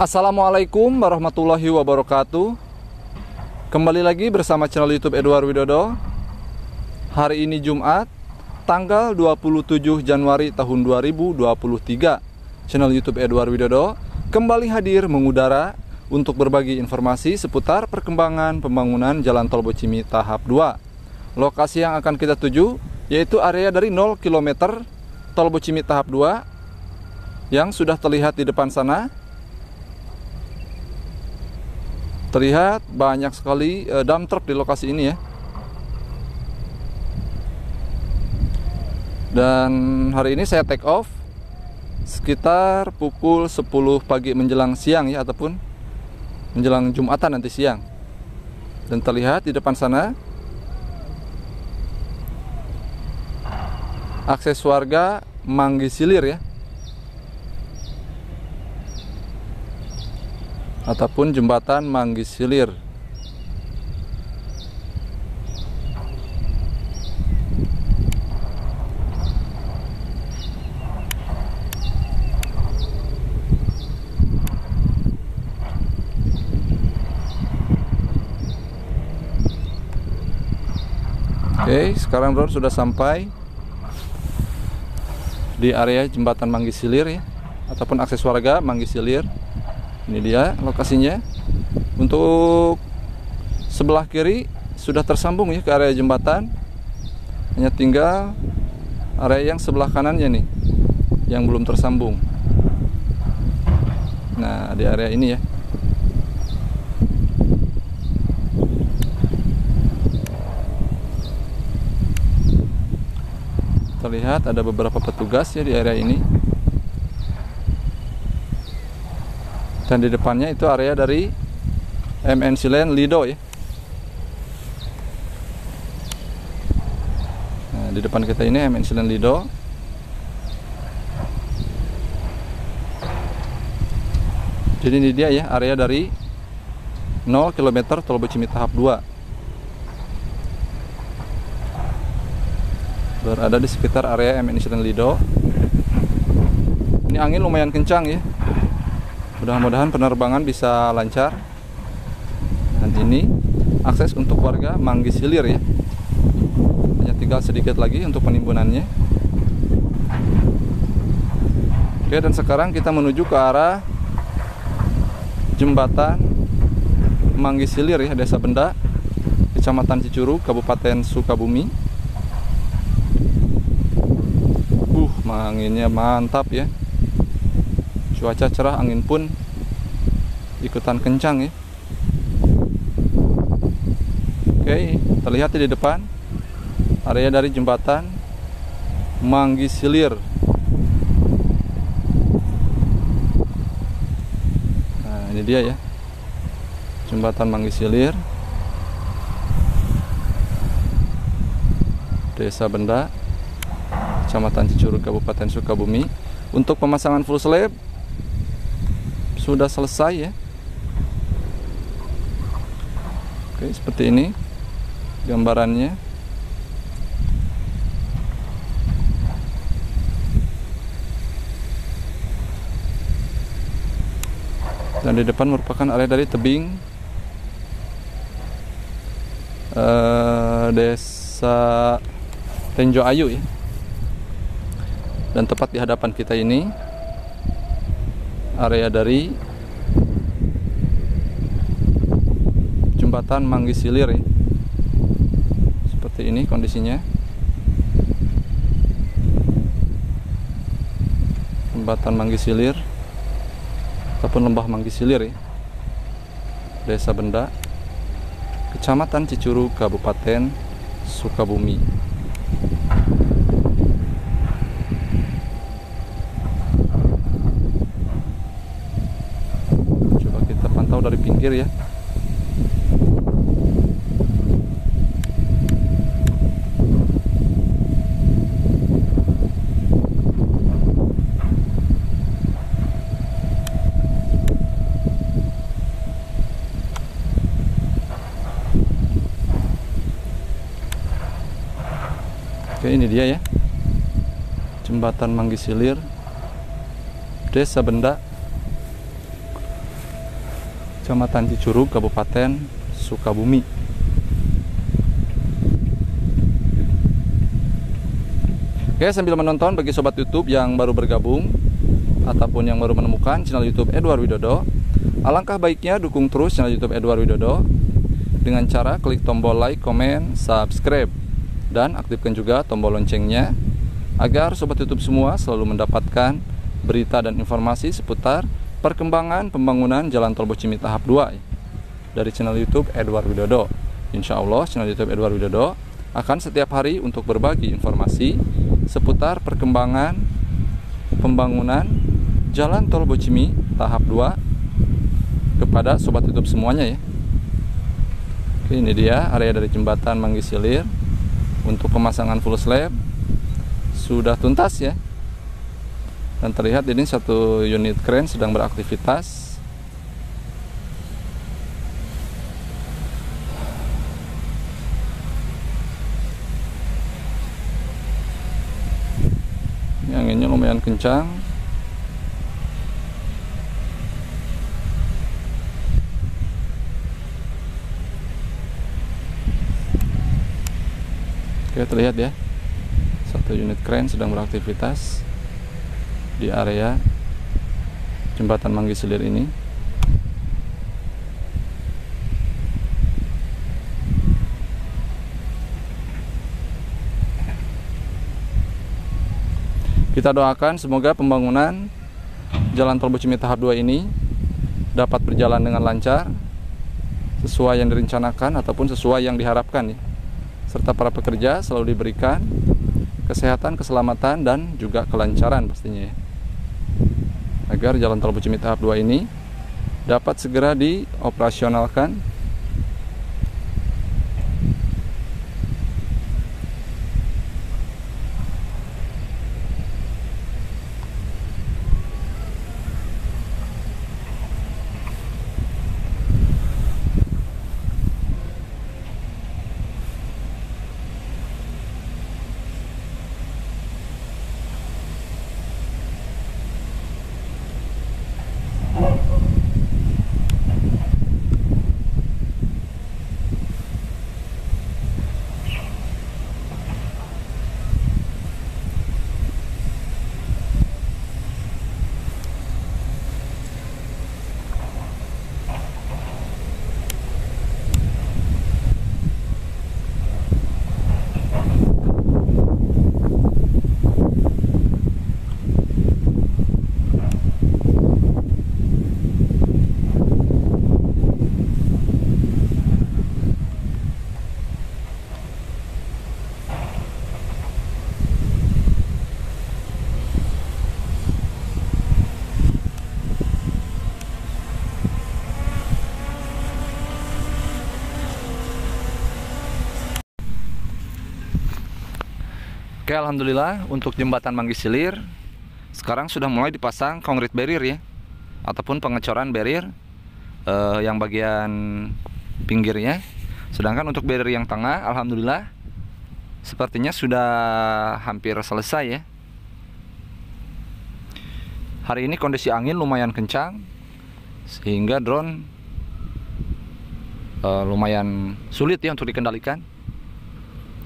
Assalamualaikum warahmatullahi wabarakatuh. Kembali lagi bersama channel youtube Edward Widodo. Hari ini Jumat Tanggal 27 Januari tahun 2023 Channel youtube Edward Widodo Kembali hadir mengudara Untuk berbagi informasi seputar perkembangan pembangunan Jalan Tol Bocimi tahap 2 Lokasi yang akan kita tuju Yaitu area dari 0 km Tol Bocimi tahap 2 Yang sudah terlihat di depan sana terlihat banyak sekali uh, dump truck di lokasi ini ya. Dan hari ini saya take off sekitar pukul 10 pagi menjelang siang ya ataupun menjelang Jumatan nanti siang. Dan terlihat di depan sana akses warga Manggi Silir ya ataupun jembatan Manggis Hilir. Oke, sekarang bro sudah sampai di area jembatan Manggis Hilir ya, ataupun akses warga Manggis Hilir ini dia lokasinya. Untuk sebelah kiri sudah tersambung ya ke area jembatan. Hanya tinggal area yang sebelah kanannya nih yang belum tersambung. Nah di area ini ya. Terlihat ada beberapa petugas ya di area ini dan di depannya itu area dari MNC Land Lido ya. Nah, di depan kita ini MNC Land Lido. Jadi ini dia ya area dari 0 km Tol Bocimi tahap 2 berada di sekitar area MNC Land Lido. Ini angin lumayan kencang ya mudah-mudahan penerbangan bisa lancar. Dan ini akses untuk warga Manggis Hilir ya. Hanya tinggal sedikit lagi untuk penimbunannya oke dan sekarang kita menuju ke arah jembatan Manggis Hilir ya desa Benda Kecamatan Cicuru Kabupaten Sukabumi. Uh anginnya mantap ya cuaca cerah angin pun ikutan kencang ya. Oke terlihat di depan area dari jembatan Manggi Silir. Nah ini dia ya jembatan Manggi Silir. Desa Benda Kecamatan Cicurug Kabupaten Sukabumi. Untuk pemasangan full slab sudah selesai ya. Oke seperti ini gambarannya. Dan di depan merupakan area dari tebing uh, desa Tenjo Ayu ya. Dan tepat di hadapan kita ini area dari jembatan Manggis Hilir ya. seperti ini kondisinya jembatan Manggis Hilir ataupun lembah Manggis Hilir ya. desa Benda kecamatan Cicuru Kabupaten Sukabumi pinggir ya. Oke ini dia ya. Jembatan Manggisilir Desa Benda Kecamatan Cicurug, Kabupaten Sukabumi. Oke, sambil menonton bagi sobat YouTube yang baru bergabung ataupun yang baru menemukan channel YouTube Edward Widodo, alangkah baiknya dukung terus channel YouTube Edward Widodo dengan cara klik tombol like, comment, subscribe dan aktifkan juga tombol loncengnya agar sobat YouTube semua selalu mendapatkan berita dan informasi seputar perkembangan pembangunan Jalan Tol Bocimi tahap 2 dari channel YouTube Edward Widodo. Insya Allah channel YouTube Edward Widodo akan setiap hari untuk berbagi informasi seputar perkembangan pembangunan Jalan Tol Bocimi tahap 2 kepada sobat YouTube semuanya ya. Oke, ini dia area dari jembatan Manggisilir untuk pemasangan full slab sudah tuntas ya. Dan terlihat ini satu unit kren sedang beraktivitas. Anginnya lumayan kencang. Oke terlihat ya. Satu unit kren sedang beraktivitas di area jembatan Manggi Selir ini Kita doakan semoga pembangunan Jalan Tol Bocimi tahap 2 ini dapat berjalan dengan lancar sesuai yang direncanakan ataupun sesuai yang diharapkan ya. Serta para pekerja selalu diberikan kesehatan, keselamatan dan juga kelancaran pastinya ya. Agar Jalan Tol Bocimi tahap 2 ini dapat segera dioperasionalkan Oke, alhamdulillah untuk jembatan Manggisilir sekarang sudah mulai dipasang concrete barrier ya, ataupun pengecoran barrier eh, yang bagian pinggirnya. Sedangkan untuk barrier yang tengah, alhamdulillah sepertinya sudah hampir selesai ya. Hari ini kondisi angin lumayan kencang sehingga drone eh, lumayan sulit ya untuk dikendalikan.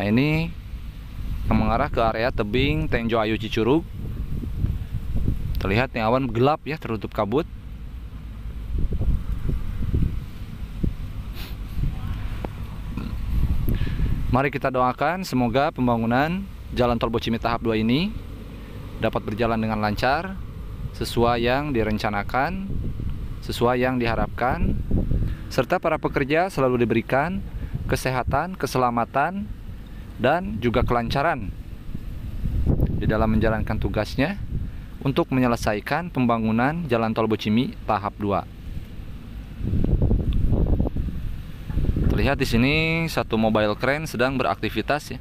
Nah ini mengarah ke area tebing Tenjo Ayu Cicurug. Terlihat nih awan gelap ya tertutup kabut. Mari kita doakan semoga pembangunan Jalan Tol Bocimi tahap 2 ini dapat berjalan dengan lancar sesuai yang direncanakan, sesuai yang diharapkan, serta para pekerja selalu diberikan kesehatan, keselamatan, dan juga kelancaran di dalam menjalankan tugasnya untuk menyelesaikan pembangunan Jalan Tol Bocimi tahap 2. Terlihat di sini satu mobile crane sedang beraktivitas ya.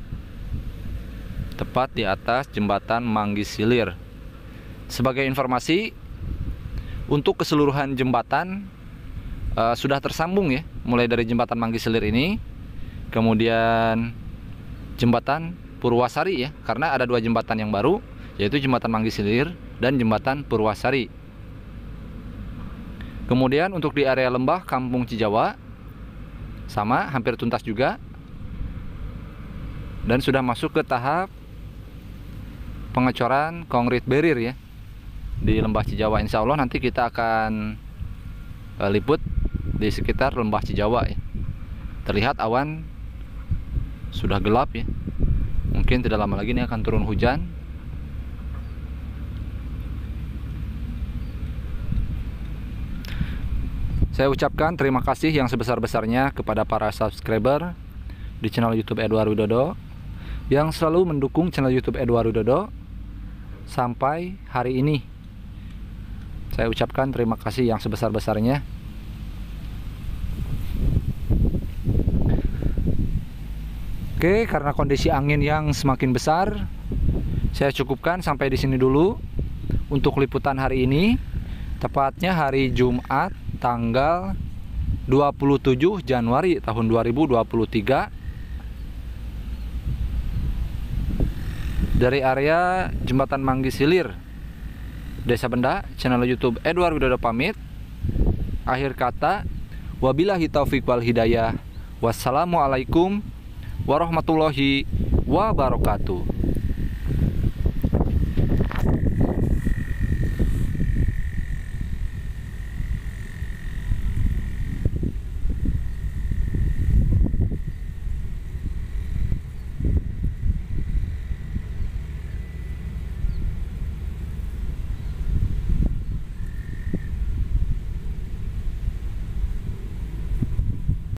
Tepat di atas jembatan Manggis Silir. Sebagai informasi, untuk keseluruhan jembatan uh, sudah tersambung ya, mulai dari jembatan Manggis Silir ini, kemudian jembatan Purwasari ya karena ada dua jembatan yang baru yaitu jembatan Manggisilir dan jembatan Purwasari Kemudian untuk di area lembah Kampung Cijawa sama hampir tuntas juga. Dan sudah masuk ke tahap pengecoran konkrit barrier ya di lembah Cijawa. Insya Allah nanti kita akan uh, liput di sekitar lembah Cijawa ya. Terlihat awan sudah gelap ya. Mungkin tidak lama lagi ini akan turun hujan Saya ucapkan terima kasih yang sebesar-besarnya kepada para subscriber di channel YouTube Edward Widodo yang selalu mendukung channel YouTube Edward Widodo sampai hari ini. Saya ucapkan terima kasih yang sebesar-besarnya. Oke, karena kondisi angin yang semakin besar, saya cukupkan sampai di sini dulu untuk liputan hari ini. Tepatnya hari Jumat tanggal 27 Januari tahun 2023 dari area Jembatan Manggis Hilir Desa Benda channel YouTube Edward Widodo pamit. Akhir kata wabillahi taufik wal hidayah. Wassalamualaikum warahmatullahi wabarakatuh